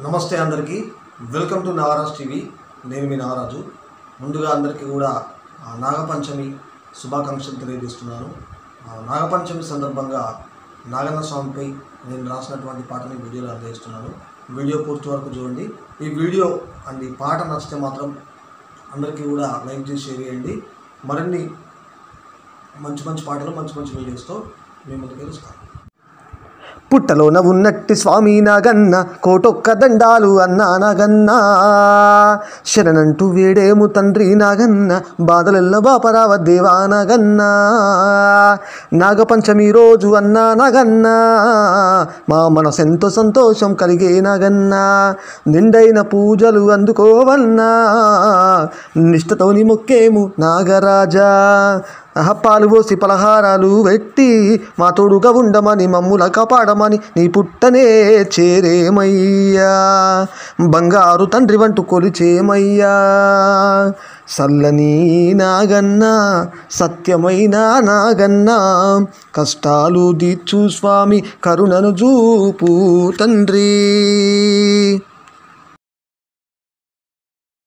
నమస్తే అందరికీ. Welcome to Nagaraj TV. నేను మీ నాగరాజు. ముందుగా అందరికీ కూడా నాగపంచమి శుభాకాంక్షలు తెలియజేస్తున్నాను. నాగపంచమి సందర్భంగా నాగన్న స్వామిపై నేను రాసినటువంటి పాటని వీడియోలో అందజేస్తున్నాను. వీడియో పూర్తి వరకు చూడండి. ఈ వీడియో అండ్ ఈ పాట నచ్చితే మాత్రం అందరికీ కూడా లైక్ చేసి షేర్ చేయండి. మరిన్ని మంచి మంచి పాటలు మంచి మంచి వీడియోస్తో మేము ముందుకు తెలుస్తాను పుట్టలోన ఉన్నట్టి స్వామి నాగన్న కోటొక్క దండాలు అన్నా నాగన్న. శరణంటూ వేడేము తండ్రి నాగన్న బాధలెల్ల బాపరావ దేవా నాగన్న. నాగపంచమి రోజు అన్నా నాగన్న మా మనసెంతో సంతోషం కలిగే నాగన్న. నిండైన పూజలు అందుకోవన్నా నిష్ఠతోని మొక్కేము నాగరాజా. ఆహ, పోసి పలహారాలు పెట్టి మా తోడుగా ఉండమని మమ్ముల కాపాడమని నీ పుట్టనే చేరేమయ్యా. బంగారు తండ్రి వంటు కొలిచేమయ్యా. సల్లని నాగన్న సత్యమైన నాగన్న కష్టాలు దీచు స్వామి కరుణను చూపు తండ్రి.